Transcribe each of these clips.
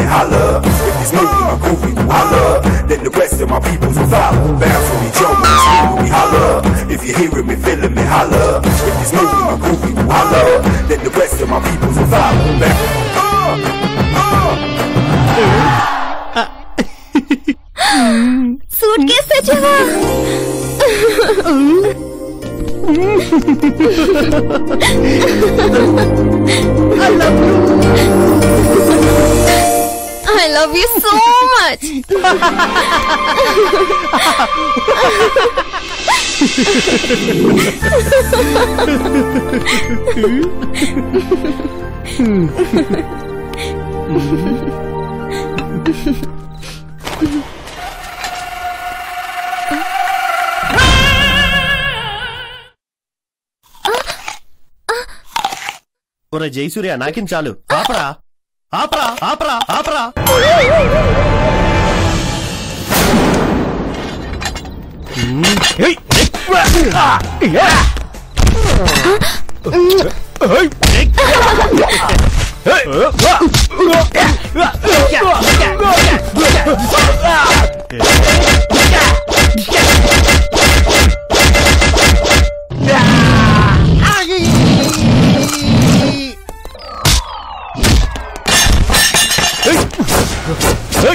then holla. If he's making a groovy, we holla. Then the rest of my peoples will follow. Bounce with each other, it's we holla. If you're hearing me, feeling me, holla. If he's making a groovy, we holla. Then the rest of my peoples will follow. Bounce. Suitcase से जगह I love you. Love you so much ఒరే జయసూర్య నాకిం చాలు. ఆపరా ఆపరా ఆపరా.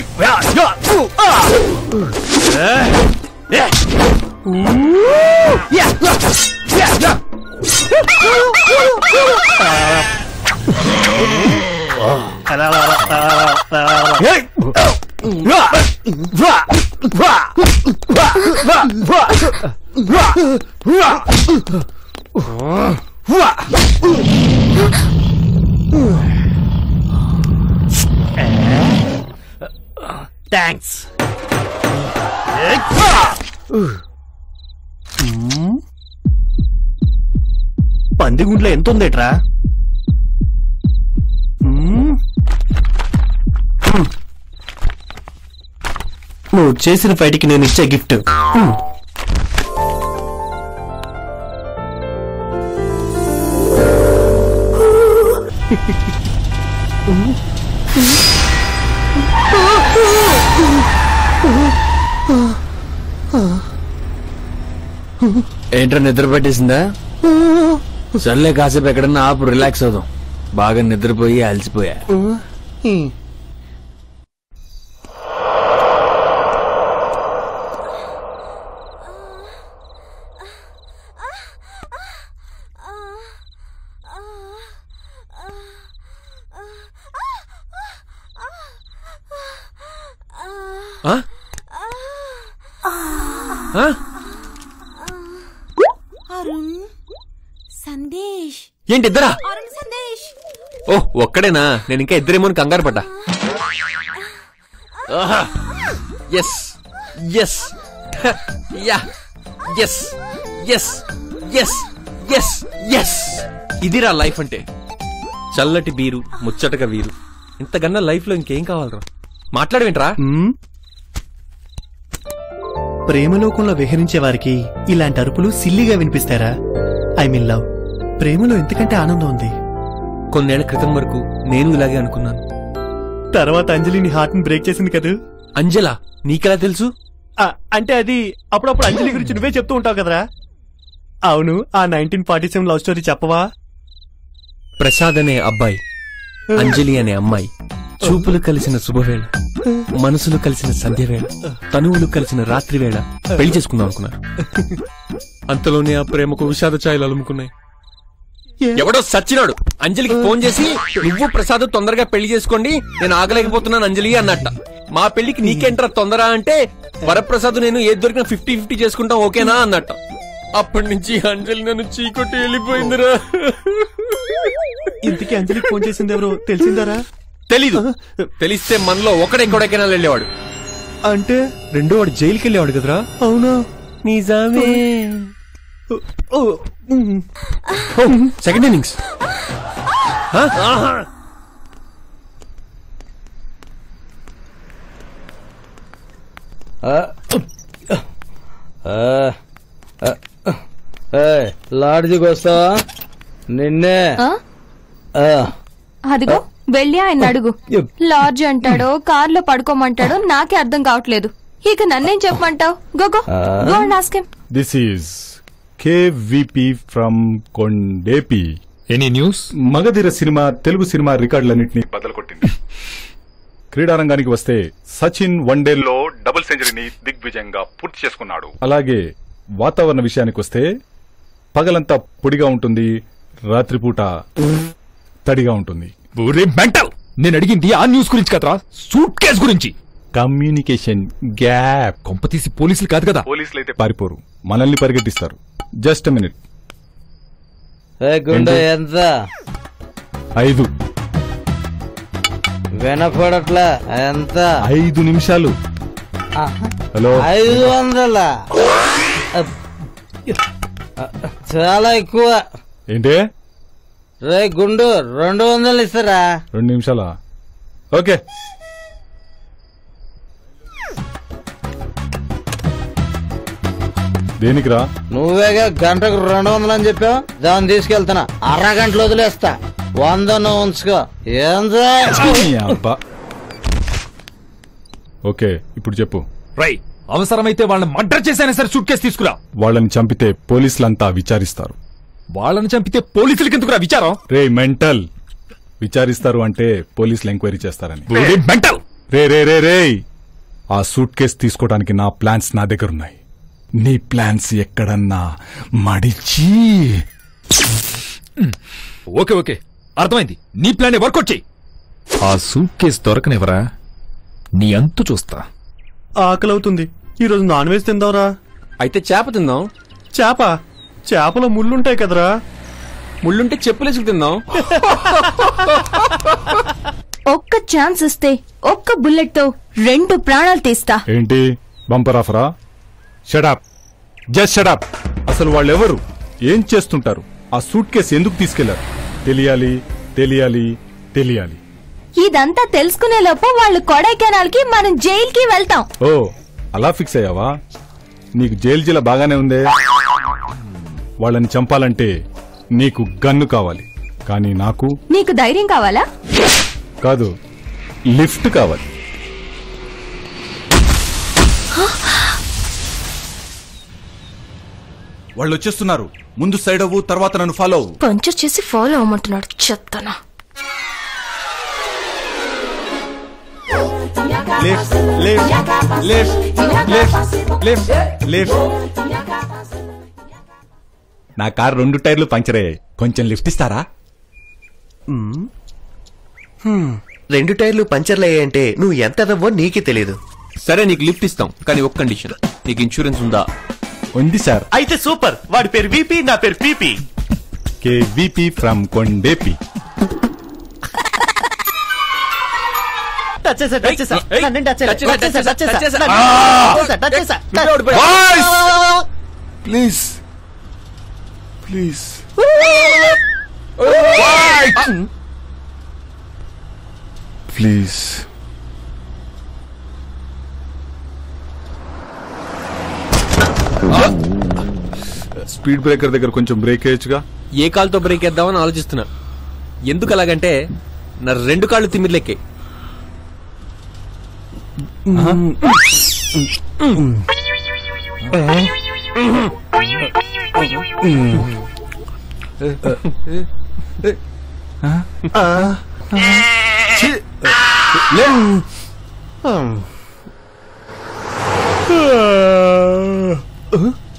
不要不不啊！哎哎，呜呀呀呀！呜呜呜呜！来来来来来来来来来！哎！哇哇哇哇哇哇哇哇！哇！哎！థ్యాంక్స్ పందిగుంట్లో ఎంత ఉందేట్రా? నువ్వు చేసిన ఫైట్కి నేను ఇచ్చే gift. ఏంట్రా నిద్ర పట్టేసిందా సర్లే కాసేపు ఎక్కడన్నా ఆపు రిలాక్స్ అవుదాం బాగా నిద్రపోయి అలసిపోయా ఆ? ఏంటి ఇద్దరా ఓ ఒక్కడేనా? నేను ఇంకా ఇద్దరేమో అని కంగారు పడ్డా. Yes yes ya. Yes yes yes yes yes ఇదిరా లైఫ్ అంటే. చల్లటి బీరు ముచ్చటగా వీరు. ఇంతకన్నా లైఫ్లో ఇంకేం కావాలరా? మాట్లాడవేంట్రా? ప్రేమలోకంలో విహరించే వారికి ఇలాంటి అరుపులు సిల్లిగా వినిపిస్తారా? I mean love. ప్రేమలో ఎంతకంటే ఆనందం ఉంది. కొన్నేళ్ళ క్రితం వరకు నేను ఇలాగే అనుకున్నాను. తర్వాత అంజలిని హార్ట్ని బ్రేక్ చేసింది కదా? అంజలా నీకెలా తెలుసు? ఆ, అంటే అది అప్పుడప్పుడు అంజలి గురించి నువ్వే చెప్తూ ఉంటావు కదరా? అవును ఆ nineteen forty seven love story చెప్పవా? ప్రసాద్ అనే అబ్బాయి అంజలి అనే అమ్మాయి చూపులు కలిసిన శుభవేళ మనసులు కలిసిన సంధ్యవేళ తనువులు కలిసిన రాత్రి వేళ పెళ్ళి చేసుకుందాం అనుకున్నారు అంతలోనే ఆ ప్రేమకు విషాద ఛాయలు అలుముకున్నాయి. ఎవడో సచ్చినాడు. అంజలికి ఫోన్ చేసి నువ్వు ప్రసాద్ తొందరగా పెళ్ళి చేసుకోండి నేను ఆగలేకపోతున్నాను అంజలి అన్నట్ట. మా పెళ్ళికి నీకేంట్రా తొందర అంటే వరప్రసాద్ నేను ఏది దొరికినా ఫిఫ్టీ ఫిఫ్టీ చేసుకుంటాం ఓకేనా? అన్నట్ట. అప్పటి నుంచి అంజలి నన్ను చీకొట్టి వెళ్ళిపోయిందిరా. ఇంతకీ అంజలికి ఫోన్ చేసింది ఎవరు తెలిసిందారా? తెలీదు. తెలిస్తే మనలో ఒకడెక్కడెక్కడైనా వెళ్ళేవాడు. అంటే? రెండో వాడు జైలుకి వెళ్ళేవాడు కదరా? అవునా? నిజమే. Second innings. లాడ్జికి వస్తావా? నిన్నే. ఆ? ఆ, అదిగో వెళ్ళి ఆయన అడుగు. లాడ్జ్ అంటాడో కార్లో పడుకోమంటాడో నాకే అర్థం కావట్లేదు. ఇక నన్నేం చెప్పమంటావు? Go go go. And ask him. This is KVP from Kondepi. Any news? Magadheera cinema Telugu cinema రికార్డులన్నింటినీ బదలకొట్టింది. క్రీడారంగానికి వస్తే సచిన్ వన్డేల్లో డబుల్ సెంచరీని దిగ్విజయంగా పూర్తి చేసుకున్నాడు. అలాగే వాతావరణ విషయానికి వస్తే పగలంతా పొడిగా ఉంటుంది రాత్రిపూట తడిగా ఉంటుంది. నేను అడిగింది ఆ న్యూస్ గురించి కదరా సూట్ కేస్ గురించి. Communication gap. కొంపతీసి పోలీసులు కాదు కదా? పోలీసులు అయితే పారిపోరు. మనల్ని పరిగెట్టిస్తారు జస్ట్ మినిట్. ఏ గుండె ఏంటి? ఎంత? ఐదు. వినపడట్లా? ఎంత? ఐదు నిమిషాలు. హలో. ఐదు వందల? అబ్. చాలా ఎక్కువ. ఏంటి? రే గుండు రెండు వందలు ఇస్తారా? రెండు నిమిషాలా? ఓకే. దేనికిరా నువ్వేగా గంటకు రెండు వందలు అని చెప్పావు? దాన్ని తీసుకెళ్తున్నా. అరగంటలు వదిలేస్తా. వంద నువ్వు ఉంచుకో ఏందా. ఓకే ఇప్పుడు చెప్పు. రై అవసరమైతే వాళ్ళని మర్డర్ చేసైనా సరే సూట్ కేసు తీసుకురా. వాళ్ళని చంపితే పోలీసులంతా విచారిస్తారు. వాళ్ళని చంపితే పోలీసులకి ఎందుకురా విచారం? రే మెంటల్. విచారిస్తారు అంటే పోలీసులు ఎంక్వైరీ చేస్తారని. మెంటల్! రే రే రే రే ఆ సూట్ కేసు తీసుకోవడానికి నా ప్లాన్స్ నా దగ్గర ఉన్నాయి. నీ ప్లాన్స్ ఎక్కడన్నా మడిచి. Okay okay. అర్థమైంది. నీ ప్లాన్ వర్కౌట్ చేయి. ఆ సూట్ కేసు దొరకనివరా నీ అంతు చూస్తా. ఆకలవుతుంది. ఈ రోజు నాన్ వెజ్ తిందాంరా. అయితే చేప తిందాం. చేప? చేపలో ముళ్ళుంటాయి కదరా. ముళ్ళుంటే చెప్పులేసుకు తిందాం. ఒక్క ఛాన్స్ ఇస్తే ఒక్క బుల్లెట్తో రెండు ప్రాణాలు తీస్తా. ఏంటి? Bumper ఆఫరా? Shut up just shut up అసలు వాళ్ళెవరు? ఏం చేస్తుంటారు? ఆ సూట్ కేసు ఎందుకు తీసుకెళ్ళారు? తెలియాలి తెలియాలి తెలియాలి. ఇదంతా తెలుసుకునే లోపు వాళ్ళు కొడైకెనాల్కి మనం జైల్కి వెళ్తాం. ఓ అలా ఫిక్స్ అయ్యావా? నీకు జైలు జిల బాగానే ఉందే. వాళ్ళని చంపాలంటే నీకు గన్ను కావాలి. కానీ నాకు నీకు ధైర్యం కావాలా? కాదు లిఫ్ట్ కావాలి. వాళ్ళు వచ్చేస్తున్నారు ముందు సైడ్ అవ్వు తర్వాత నన్ను ఫాలో అవ్వు. పంచర్ చేసి ఫాలో అవ్వమంటున్నాడు. చెత్తనా. Left left left left left left నా కార్ రెండు టైర్లు పంచర్ అయ్యాయి. కొంచెం లిఫ్ట్ ఇస్తారా? రెండు టైర్లు పంచర్లు అయ్యాయంటే నువ్వు ఎంత ఎదవో నీకే తెలియదు సరే నీకు లిఫ్ట్ ఇస్తాం. కానీ ఒక కండిషన్ నీకు ఇన్సూరెన్స్ ఉందా? ఉంది సార్. అయితే సూపర్. వాడి పేరు విపి నా పేరు PP KVP from Kondepi. Touch చేసా టచ్ చేసా. ఏయ్, నన్ను టచ్ చేసా, టచ్ చేసా, టచ్ చేసా, టచ్ చేసా, టచ్ చేసా. నన్ను ఆ! టచ్ చేసా, టచ్ చేసా, నువ్వే ఓడిపోయావు. Touch- please please please speed breaker దగ్గర కొంచెం బ్రేక్ వేయచ్చుగా ఏ కాలుతో బ్రేక్ వేద్దామని ఆలోచిస్తున్నా ఎందుకు అలాగంటే నా రెండు కాళ్ళు తిమ్మిర్లెక్కే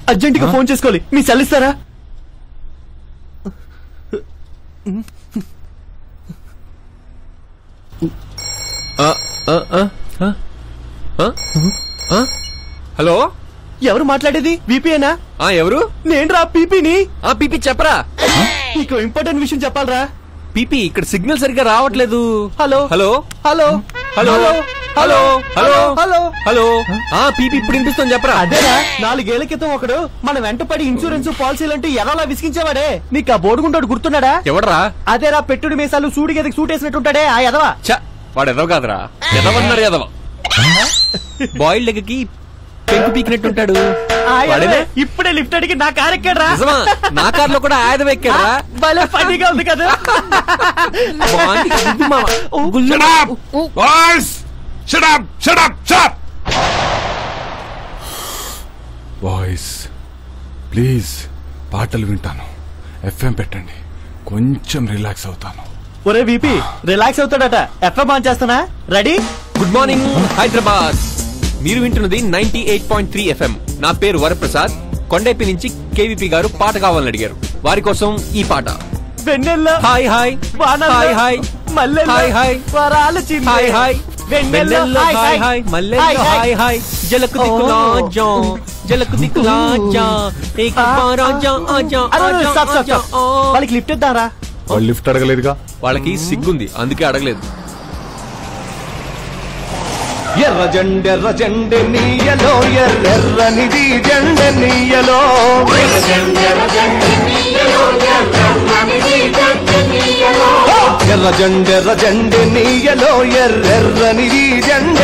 అర్జెంట్గా ఫోన్ చేసుకోవాలి. మీ సెల్లిస్తారా? హలో? ఎవరు మాట్లాడేది? ఆ ఎవరు? నేను రా పీపీని ఆ పీపీ చెప్పరా? నీకు ఇంపార్టెంట్ విషయం చెప్పాలరా. పీపీ ఇక్కడ సిగ్నల్ సరిగ్గా రావట్లేదు. Hello. Hello? Hello. Hello? Hello. Hello? Hello. Hello? ఆ పీపీ ఇప్పుడు వినిపిస్తుంది చెప్పరా? అదేరా నాలుగేళ్ళ క్రితం ఒకడు మన వెంట పడి ఇన్సూరెన్స్ పాలసీలంటూ ఎలాలా విసిగించేవాడే. నీకు ఆ బోడుగుంటాడు గుర్తున్నాడా? ఎవడరా? అదేరా పెట్టుడు మీసాలు సూడి గదికి సూట్ వేసినట్టుంటాడే ఆ ఎదవా చ వాడు ఎదవ కాదురా. ఎదవన్నారు ఎదవ బాయిల్డ్ ఎగ్కి పెంకు పీకినట్టుంటాడు? ఇప్పుడే లిఫ్ట్ అడిగి నా కార్ ఎక్కాడ్రా. నా కార్లో కూడా ఆయుధం ఎక్కాడా భలే ఫన్నీగా ఉంది కదా. మామ. గుల్లు. Boys shut up shut up shut up boys please పాటలు వింటాను. ఎఫ్ఎం పెట్టండి. కొంచెం రిలాక్స్ అవుతాను. ఒరే విపి రిలాక్స్ అవుతాడట. ఎఫ్ఎం ఆన్ చేస్తానా రెడీ? Good morning Hyderabad. మీరు వింటున్నది ninety eight point three FM. నా పేరు వరప్రసాద్. కొండైపి నుంచి కేవీపీ గారు పాట కావాలని అడిగారు. వారి కోసం ఈ పాట. వెన్నెల్లో హాయ్ హాయ్. హాయ్ హాయ్. మల్లెల్లో, హాయ్ హాయ్. వరాలు చిందే. హాయ్ హాయ్. వెన్నెల్లో, హాయ్, హాయ్ హాయ్. హాయ్. హాయ్, జలకు దిక్కులా జా జలకు దిక్కులా జా ఏక్ బార్ ఆజా ఆజా ఆజా. వాళ్ళకి లిఫ్ట్ ఇద్దారా. వాళ్ళు లిఫ్ట్ అడగలేదుగా? వాళ్ళకి సిగ్గుంది అందుకే అడగలేదు. ఎర్ర జెండెర్ర జెండె నీయలో ఎర్రెర్రనిది జెండ నీయలో. ఎర్ర జెండెర్ర జెండె నీయలో. ఎర్రెర్రనిది జెండ